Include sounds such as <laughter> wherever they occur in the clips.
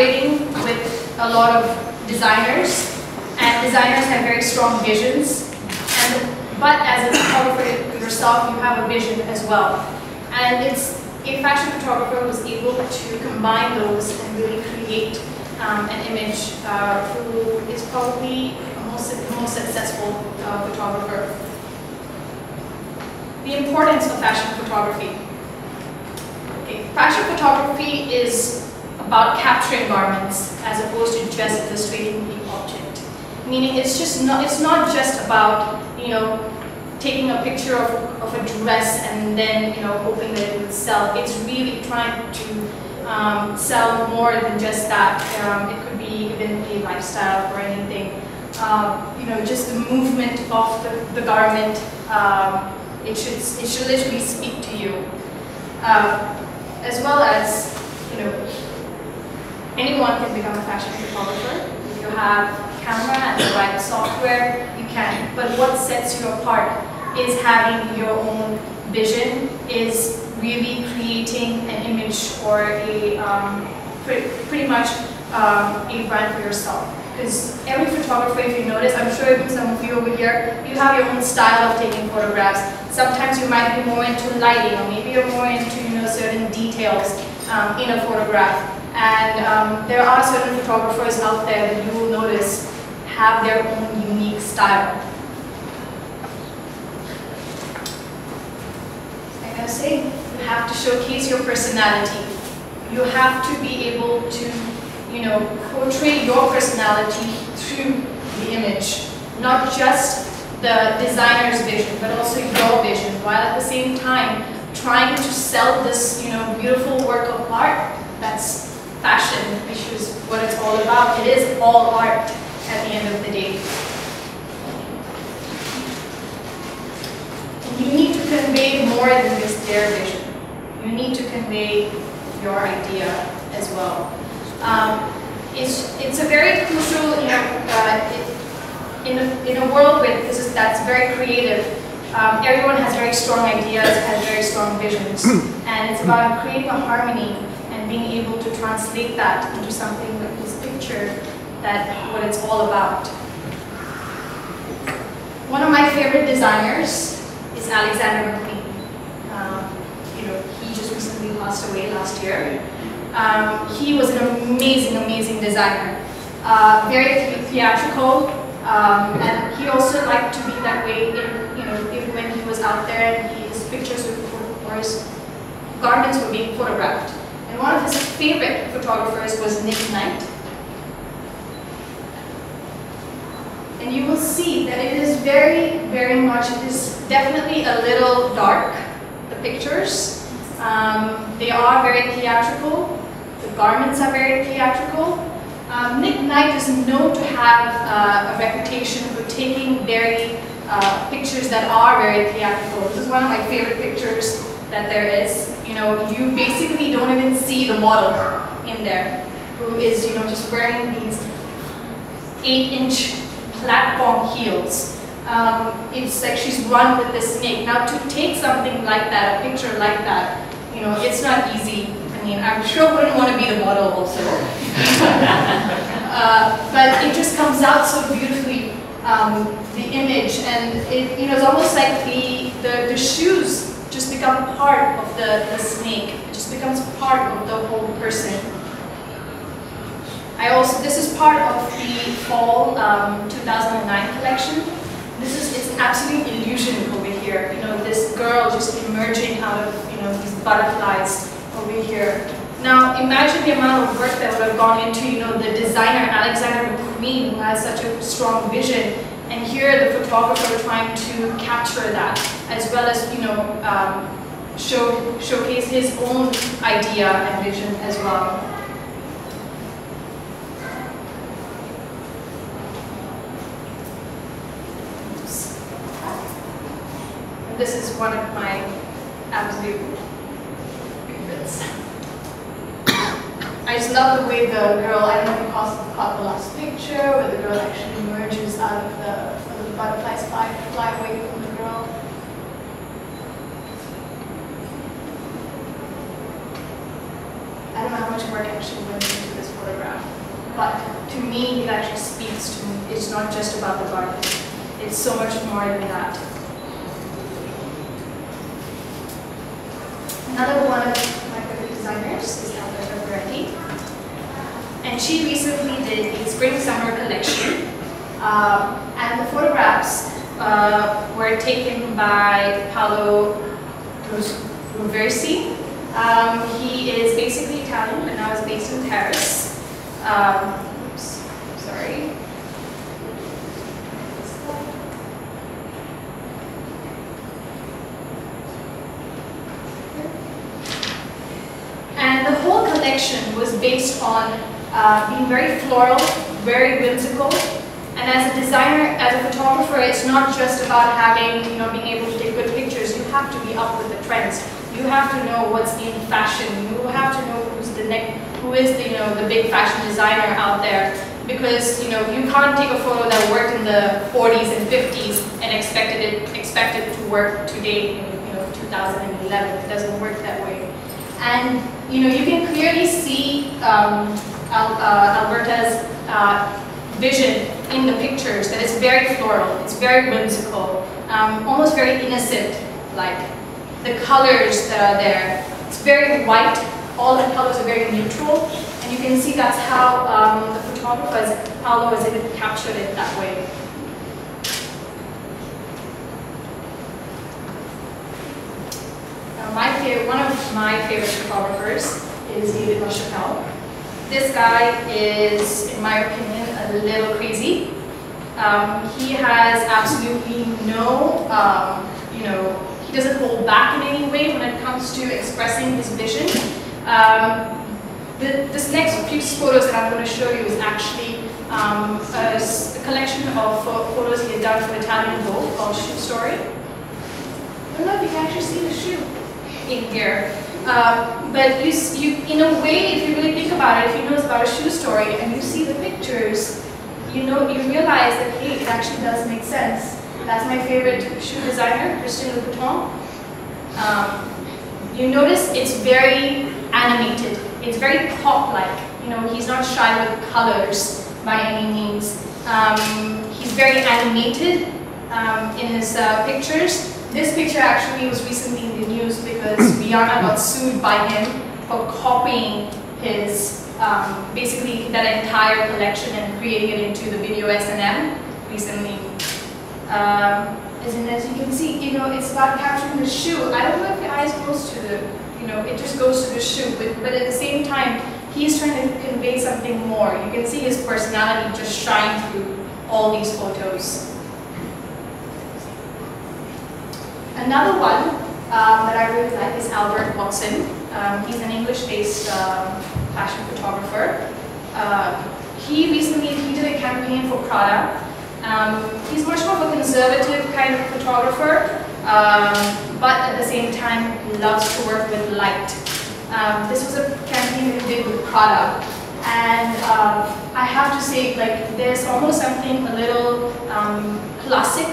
collaborating with a lot of designers, and designers have very strong visions, and, but as a photographer yourself, you have a vision as well. And it's a fashion photographer who's able to combine those and really create um, an image uh, who is probably the most, most successful uh, photographer. The importance of fashion photography. Okay. Fashion photography is about capturing garments as opposed to just illustrating the object. Meaning it's just not, it's not just about, you know, taking a picture of, of a dress and then, you know, hoping that it would sell. It's really trying to um, sell more than just that. Um, it could be even a lifestyle or anything. Um, you know, just the movement of the, the garment, um, it, should, it should literally speak to you. Uh, as well as, you know, anyone can become a fashion photographer. If you have camera and the right software, you can. But what sets you apart is having your own vision, is really creating an image or a um, pretty, much um, a brand for yourself. Because every photographer, if you notice, I'm sure even some of you over here, you have your own style of taking photographs. Sometimes you might be more into lighting, or maybe you're more into you know certain details um, in a photograph. And um, there are certain photographers out there that you will notice have their own unique style. Like I was saying, you have to showcase your personality. You have to be able to you know, portray your personality through the image, not just the designer's vision, but also your vision, while at the same time trying to sell this, you know, beautiful work of art that's fashion, which is what it's all about. It is all art at the end of the day. You need to convey more than just their vision. You need to convey your idea as well. Um, it's, it's a very crucial, you know, uh, it, in, a, in a world with this is, that's very creative, um, everyone has very strong ideas, has very strong visions, <clears throat> and it's about creating a harmony and being able to translate that into something like this picture that what it's all about. One of my favorite designers is Alexander McQueen. Um, you know, he just recently passed away last year. Um, he was an amazing, amazing designer. Uh, very theatrical, um, and he also liked to be that way in, you know, when he was out there and his pictures were, or his garments were being photographed. And one of his favorite photographers was Nick Knight. And you will see that it is very, very much, it is definitely a little dark, the pictures. Um, they are very theatrical, the garments are very theatrical. Um, Nick Knight is known to have uh, a reputation for taking very uh, pictures that are very theatrical. This is one of my favorite pictures that there is. You know, you basically don't even see the model in there, who is, you know, just wearing these eight-inch platform heels. Um, it's like she's run with the snake. Now, to take something like that, a picture like that, you know, it's not easy I mean, I'm sure wouldn't want to be the model also. <laughs> uh, but it just comes out so beautifully, um, the image, and it, you know, it's almost like the, the, the shoes just become part of the, the snake. It just becomes part of the whole person. I also, this is part of the fall um, 2009 collection. This is, it's an absolute illusion over here. You know, this girl just emerging out of, you know, these butterflies over here. Now, imagine the amount of work that would have gone into, you know, the designer, Alexander McQueen, who has such a strong vision, and here the photographer trying to capture that, as well as, you know, um, show, showcase his own idea and vision as well. This is one of my absolute favorites. I just love the way the girl, I don't know if you caught, the last picture, where the girl actually emerges out of the, the butterflies. fly, fly away from the girl. I don't know how much work actually went into this photograph, but to me, it actually speaks to me. It's not just about the garden. It's so much more than that. Another one of my favorite designers is Alberta Moretti. And she recently did a spring-summer collection. Um, and the photographs uh, were taken by Paolo Roversi. Um, he is basically Italian, but now is based in Paris. Um, oops, sorry. And the whole collection was based on uh, being very floral, very whimsical. And as a designer, as a photographer, it's not just about having, you know, being able to take good pictures. You have to be up with the trends. You have to know what's in fashion. You have to know who's the next, who is the, you know, the big fashion designer out there. Because, you know, you can't take a photo that worked in the 40s and 50s and expected it, expect it to work today in, you know, 2011. It doesn't work that way. And you know, you can clearly see um, Al uh, Alberta's uh, vision in the pictures that it's very floral, it's very whimsical, um, almost very innocent, like the colors that are there. It's very white, all the colors are very neutral, and you can see that's how um, the photographer, Paolo, was able to capture it that way. my favorite, one of my favorite photographers is David LaChapelle. This guy is, in my opinion, a little crazy. Um, he has absolutely no, um, you know, he doesn't hold back in any way when it comes to expressing his vision. Um, the, this next few photos that I'm going to show you is actually um, a, a, collection of photos he had done for Italian Vogue called Shoe Story. I don't know if you can actually see the shoe in here. Uh, but you, you, in a way, if you really think about it, if you know it's about a shoe story and you see the pictures, you know, you realize that, hey, it actually does make sense. That's my favorite shoe designer, Christian Louboutin. Um, you notice it's very animated. It's very pop-like. You know, he's not shy with colors by any means. Um, he's very animated um, in his uh, pictures. This picture actually was recently in the news because <clears throat> Rihanna got sued by him for copying his, um, basically that entire collection and creating it into the video S&M recently. Um, and as you can see, you know, it's about capturing the shoe. I don't know if the eyes goes to the, you know, it just goes to the shoe, but, but at the same time, he's trying to convey something more. You can see his personality just shine through all these photos. Another one um, that I really like is Albert Watson. Um, he's an English-based um, fashion photographer. Uh, he recently he did a campaign for Prada. Um, he's much more of a conservative kind of photographer, um, but at the same time loves to work with light. This was a campaign that he did with Prada, and uh, I have to say, like, there's almost something a little classic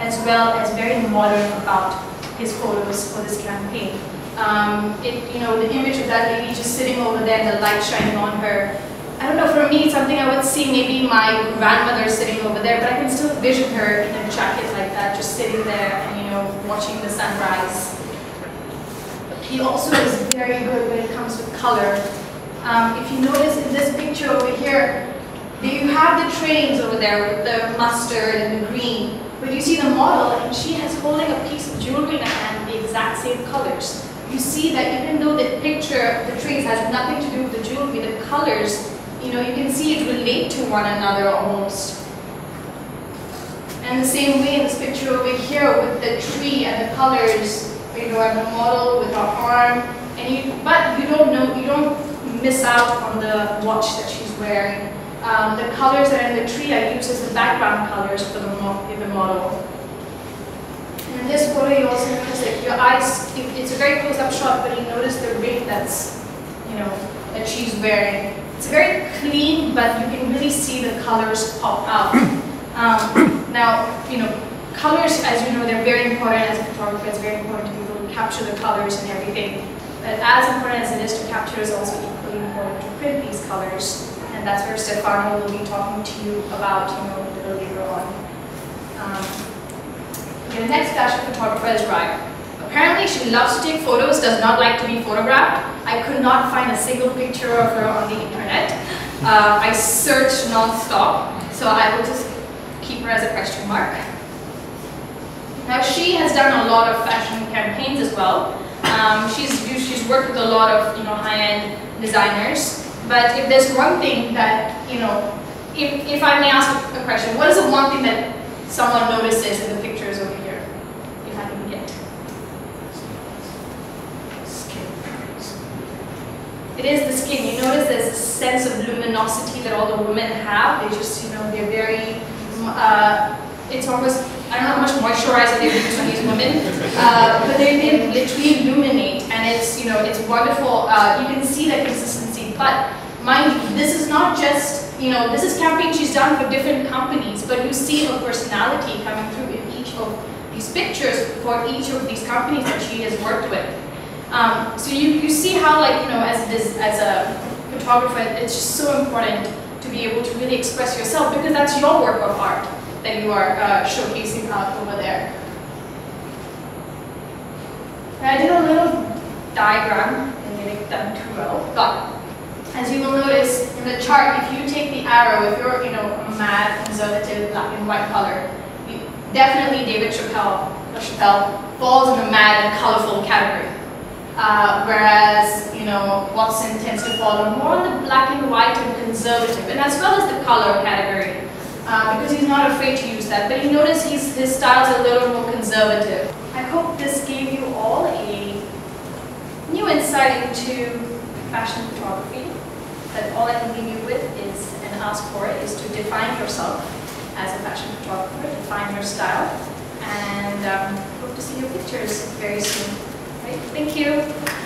as well as very modern about his photos for this campaign. Um, it, you know, the image of that lady just sitting over there, the light shining on her. I don't know, for me, it's something I would see maybe my grandmother sitting over there, but I can still vision her in a jacket like that, just sitting there and, you know, watching the sunrise. He also is very good when it comes to color. Um, if you notice in this picture over here, you have the trains over there with the mustard and the green. But you see the model, and she has holding a piece of jewelry in her hand, the exact same colors. You see that even though the picture of the trees has nothing to do with the jewelry, the colors, you know, you can see it relate to one another almost. And the same way in this picture over here with the tree and the colors, you know, and the model with her arm, and you, but you don't know, you don't miss out on the watch that she's wearing um, the colors that are in the tree I use as the background colors for the, the model. And in this photo you also notice that your eyes, it's a very close-up shot, but you notice the ring that's, you know, that she's wearing. It's very clean, but you can really see the colors pop out. Um, now, you know, colors, as you know, they're very important as a photographer. It's very important to be able to capture the colors and everything. But as important as it is to capture, it's also equally important to print these colors. And that's where Stefano will be talking to you about, you know, a little later on. Um, okay, the next fashion photographer is Raya. Apparently, she loves to take photos, does not like to be photographed. I could not find a single picture of her on the internet. Uh, I searched non-stop, so I will just keep her as a question mark. Now she has done a lot of fashion campaigns as well. Um, she's, she's worked with a lot of you know, high-end designers. But if there's one thing that, you know, if, if I may ask a question, what is the one thing that someone notices in the pictures over here? If I can get. Skin. It is the skin. You notice there's a sense of luminosity that all the women have. They just, you know, they're very, uh, it's almost I don't know how much moisturizer they use on these women, uh, but they, they literally illuminate, and it's you know it's wonderful. Uh, you can see that consistency. But mind this is not just you know this is campaign she's done for different companies, but you see her personality coming through in each of these pictures for each of these companies that she has worked with. Um, so you, you see how like you know as this as a photographer, it's just so important to be able to really express yourself because that's your work of art that you are uh, showcasing out over there. I did a little diagram, and didn't get it done too well, but as you will notice in the chart, if you take the arrow, if you're you know mad, conservative, black and white color, you, definitely David Chappelle, Chappelle falls in the mad and colorful category. Uh, whereas, you know, Watson tends to fall more on the black and white and conservative, and as well as the color category uh, because he's not afraid to use that. But you notice he's, his style's a little more conservative. I hope this gave you all a new insight into fashion photography. All I can leave you with is, and ask for it, is to define yourself as a fashion photographer, define your style, and um, hope to see your pictures very soon. Right? Thank you.